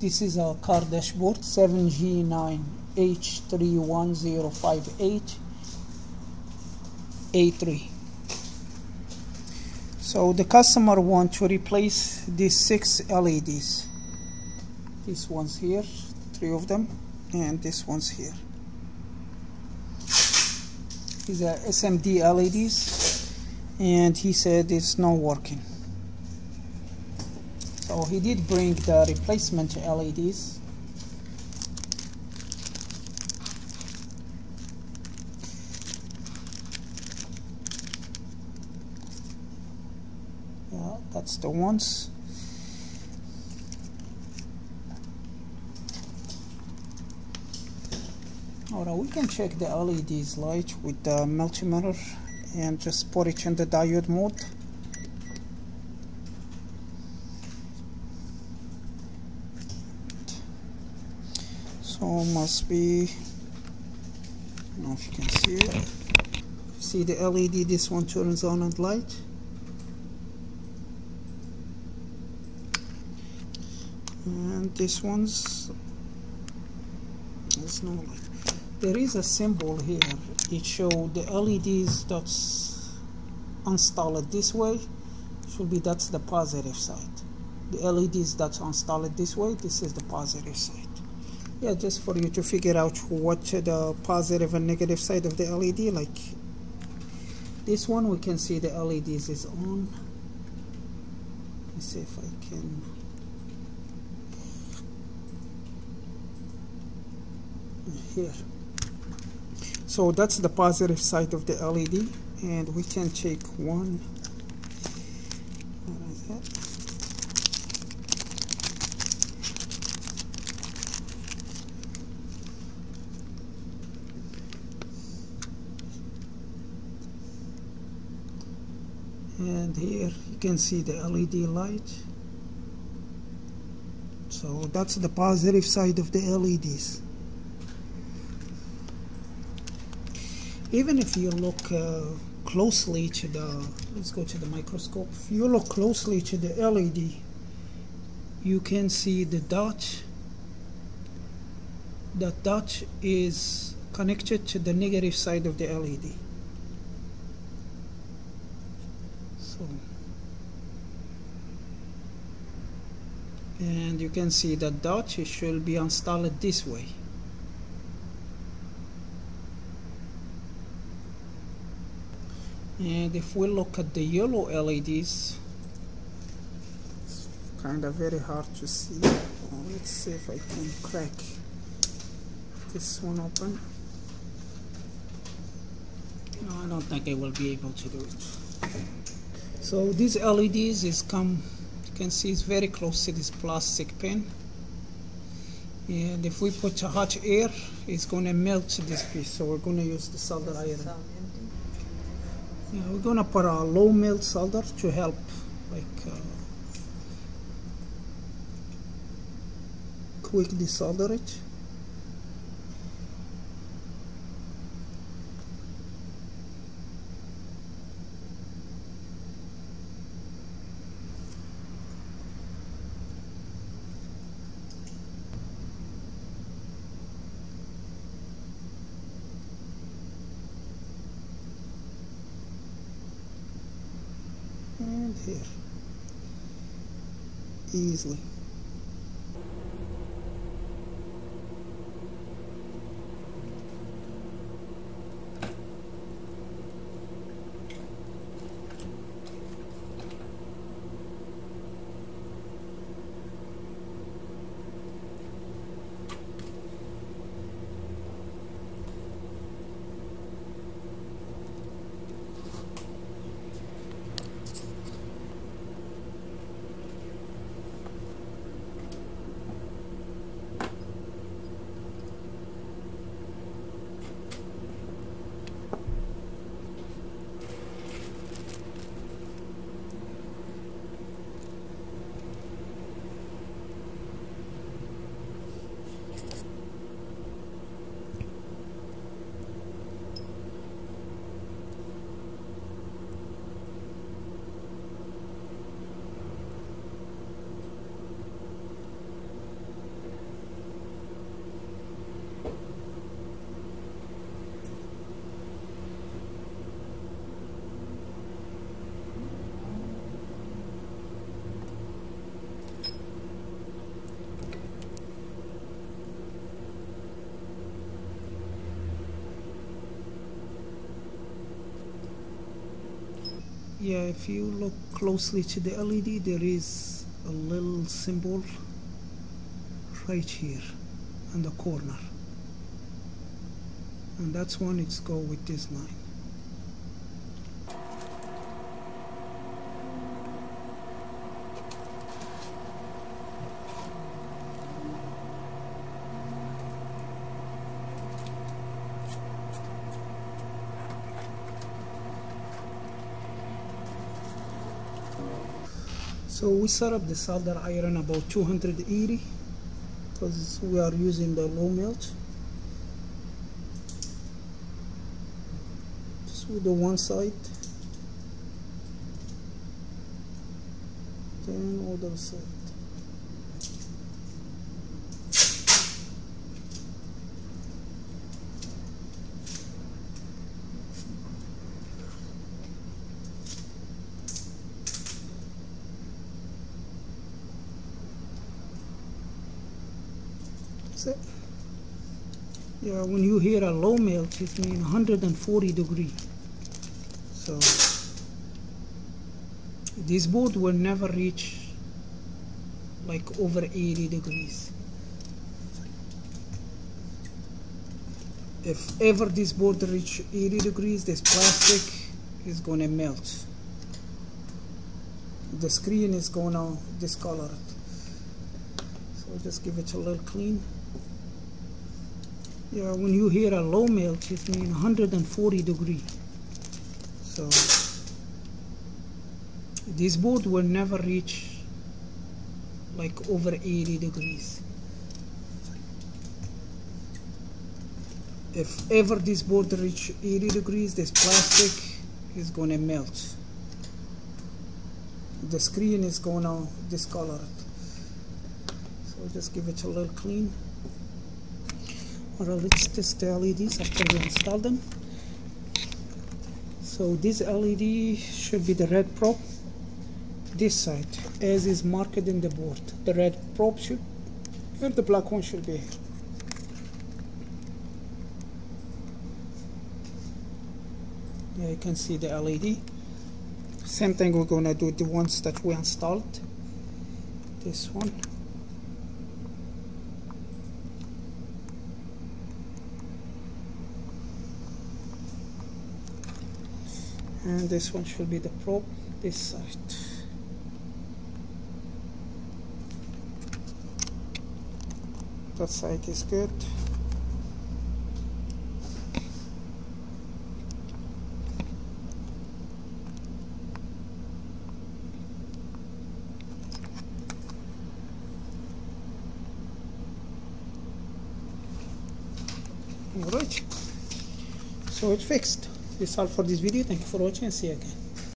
this is a car dashboard 7G9H31058A3 so the customer want to replace these six LEDs this one's here three of them and this one's here. These are SMD LEDs and he said it's not working so he did bring the replacement LEDs yeah that's the ones Alright, we can check the LEDs light with the multimeter and just put it in the diode mode. So must be, I don't know if you can see it. See the LED, this one turns on and light. And this one's, there's no light. There is a symbol here. It show the LEDs that's installed this way. Should be that's the positive side. The LEDs that's installed this way. This is the positive side yeah just for you to figure out what the positive and negative side of the LED like this one we can see the LEDs is on. Let's see if I can here. So that's the positive side of the LED and we can take one and here you can see the LED light. So that's the positive side of the LEDs even if you look uh, closely to the let's go to the microscope. If you look closely to the LED you can see the dot. The dot is connected to the negative side of the LED and you can see the dot should be installed this way. And if we look at the yellow LEDs it's kind of very hard to see. Oh, let's see if I can crack this one open. No I don't think I will be able to do it so these LEDs is come you can see it's very close to this plastic pin and if we put a hot air it's going to melt this piece. So we're going to use the solder iron. yeah, we're gonna put a low melt solder to help like uh, quick desolder it and here. Easily yeah if you look closely to the LED there is a little symbol right here in the corner. And that's one it's go with this line So we set up the solder iron about 280 because we are using the low melt. Just with the one side. Then other side. Yeah, when you hear a low melt, it means 140 degree. So this board will never reach like over 80 degrees. If ever this board reach 80 degrees, this plastic is gonna melt. The screen is gonna discolor it. So just give it a little clean. Yeah, when you hear a low melt, it means 140 degree. So this board will never reach like over 80 degrees. If ever this board reach 80 degrees, this plastic is gonna melt. The screen is gonna discolor it. So just give it a little clean. Alright, let's test the LEDs after we install them. So this LED should be the red probe this side as is marked in the board. The red probe should and the black one should be here. Yeah, you can see the LED. Same thing we're gonna do the ones that we installed. This one. And this one should be the probe this side. That side is good. Alright so it's fixed that's all for this video. Thank you for watching and see you again